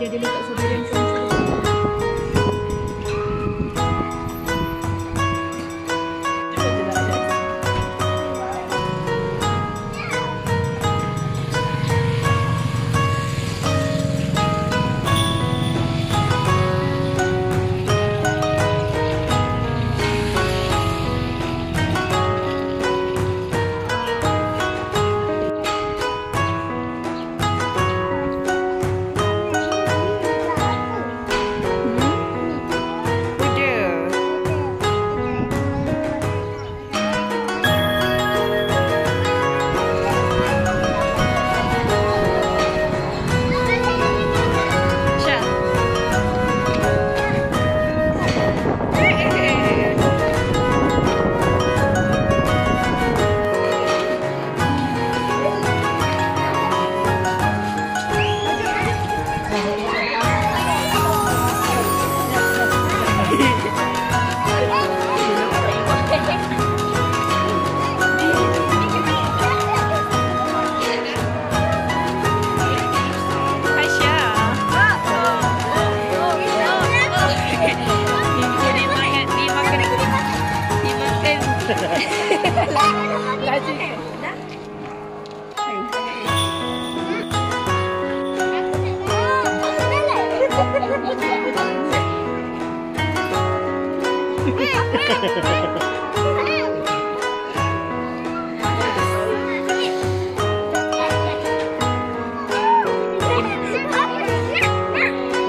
jadi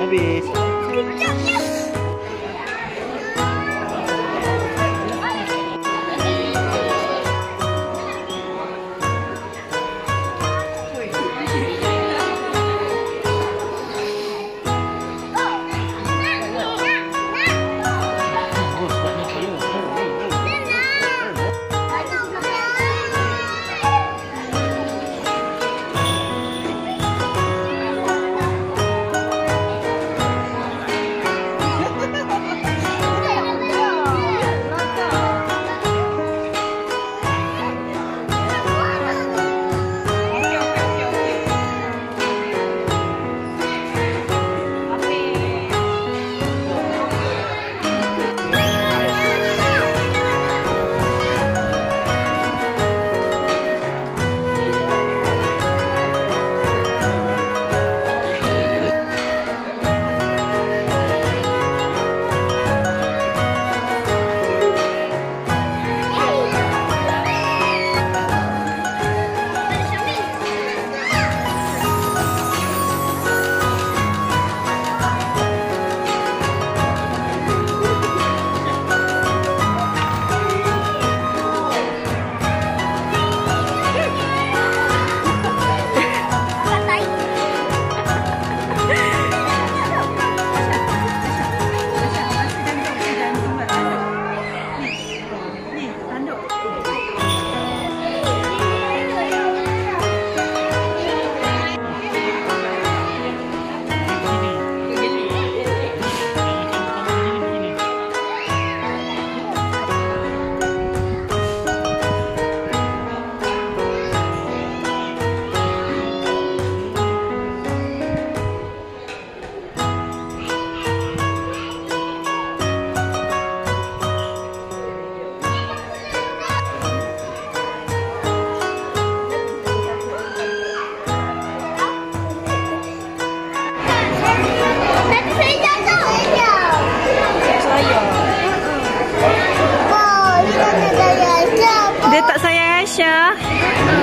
Habis.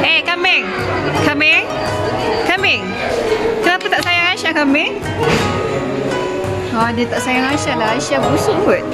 Eh, kambing. Kambing. Kambing. Kenapa tak sayang Aisyah kambing? Oh, dia tak sayang Aisyah lah. Aisyah busuk kot.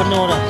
phần